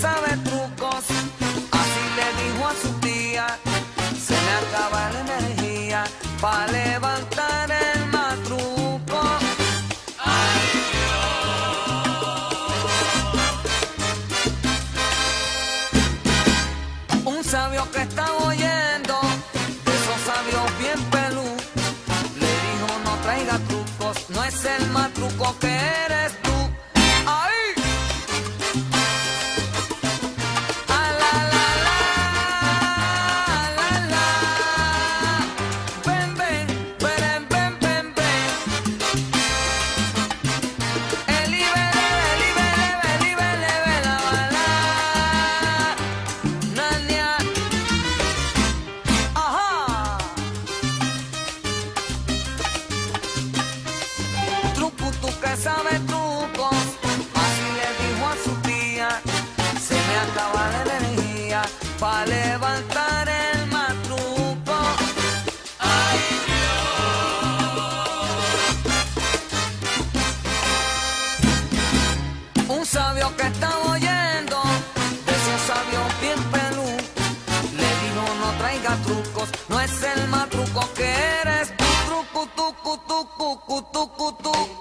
sabe trucos, así le dijo a su tía, se me acaba la energía para levantar el matruco. Ay, Dios. Un sabio que está oyendo, de esos sabios bien pelú, le dijo no traiga trucos, no es el matruco que eres que sabes trucos. Así le dijo a su tía. Se me acaba la energía para levantar el matruco. Ay, Un sabio que estaba oyendo, de esos sabios bien pelú, le dijo no traiga trucos, no es el matruco que eres truco, tucu, tucu, tucu, tucu.